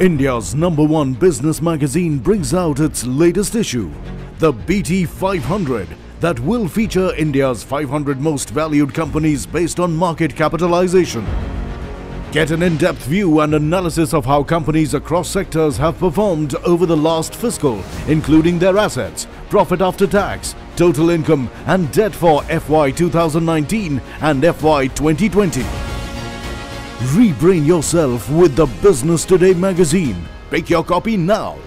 India's number one business magazine brings out its latest issue, the BT 500, that will feature India's 500 most valued companies based on market capitalization. Get an in depth view and analysis of how companies across sectors have performed over the last fiscal, including their assets, profit after tax, total income, and debt for FY 2019 and FY 2020. Rebrain yourself with the Business Today magazine. Pick your copy now.